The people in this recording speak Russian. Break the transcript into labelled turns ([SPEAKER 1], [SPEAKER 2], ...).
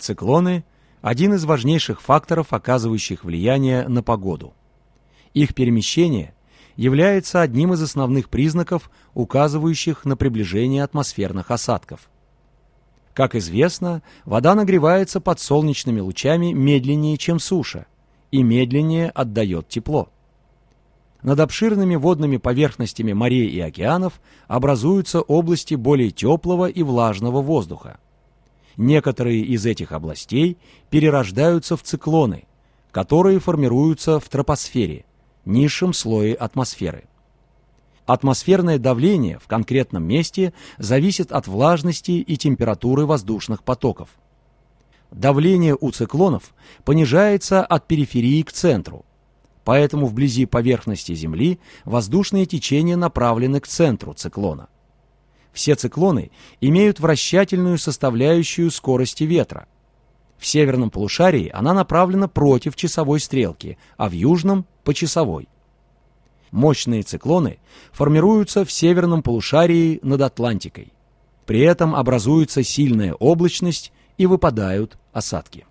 [SPEAKER 1] Циклоны – один из важнейших факторов, оказывающих влияние на погоду. Их перемещение является одним из основных признаков, указывающих на приближение атмосферных осадков. Как известно, вода нагревается под солнечными лучами медленнее, чем суша, и медленнее отдает тепло. Над обширными водными поверхностями морей и океанов образуются области более теплого и влажного воздуха. Некоторые из этих областей перерождаются в циклоны, которые формируются в тропосфере, низшем слое атмосферы. Атмосферное давление в конкретном месте зависит от влажности и температуры воздушных потоков. Давление у циклонов понижается от периферии к центру, поэтому вблизи поверхности Земли воздушные течения направлены к центру циклона. Все циклоны имеют вращательную составляющую скорости ветра. В северном полушарии она направлена против часовой стрелки, а в южном – по часовой. Мощные циклоны формируются в северном полушарии над Атлантикой. При этом образуется сильная облачность и выпадают осадки.